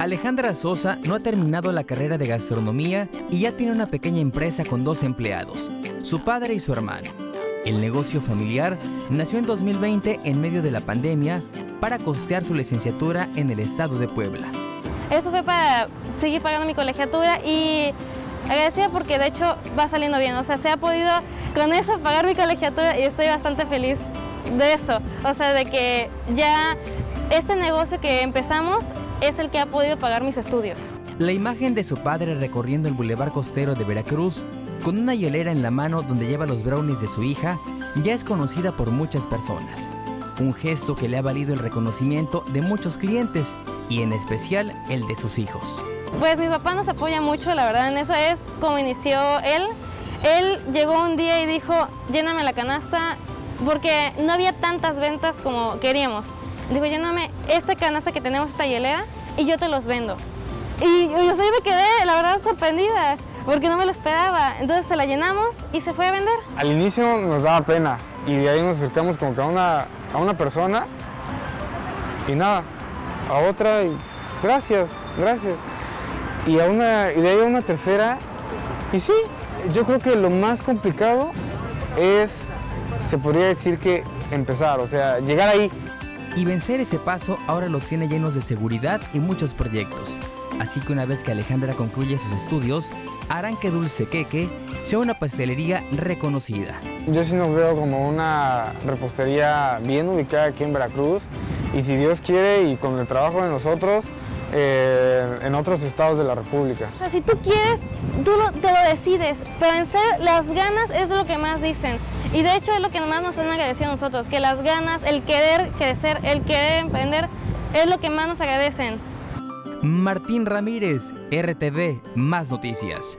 Alejandra Sosa no ha terminado la carrera de gastronomía y ya tiene una pequeña empresa con dos empleados, su padre y su hermano. El negocio familiar nació en 2020 en medio de la pandemia para costear su licenciatura en el estado de Puebla. Eso fue para seguir pagando mi colegiatura y agradecida porque de hecho va saliendo bien. O sea, se ha podido con eso pagar mi colegiatura y estoy bastante feliz de eso. O sea, de que ya este negocio que empezamos es el que ha podido pagar mis estudios. La imagen de su padre recorriendo el bulevar costero de Veracruz con una hielera en la mano donde lleva los brownies de su hija ya es conocida por muchas personas. Un gesto que le ha valido el reconocimiento de muchos clientes y en especial el de sus hijos. Pues mi papá nos apoya mucho, la verdad, en eso es como inició él. Él llegó un día y dijo, lléname la canasta, porque no había tantas ventas como queríamos. Dijo, lléname esta canasta que tenemos, esta hielera, y yo te los vendo. Y yo, yo me quedé, la verdad, sorprendida, porque no me lo esperaba. Entonces se la llenamos y se fue a vender. Al inicio nos daba pena, y de ahí nos acercamos como que a una, a una persona, y nada, a otra, y gracias, gracias. Y, a una, y de ahí a una tercera, y sí, yo creo que lo más complicado es, se podría decir que empezar, o sea, llegar ahí. Y vencer ese paso ahora los tiene llenos de seguridad y muchos proyectos. Así que una vez que Alejandra concluye sus estudios, harán que Dulce Queque sea una pastelería reconocida. Yo sí nos veo como una repostería bien ubicada aquí en Veracruz y si Dios quiere y con el trabajo de nosotros, eh, en otros estados de la República. O sea, si tú quieres, tú lo, te lo decides, pero en ser las ganas es lo que más dicen. Y de hecho es lo que más nos han agradecido a nosotros, que las ganas, el querer crecer, el querer emprender, es lo que más nos agradecen. Martín Ramírez, RTV, Más Noticias.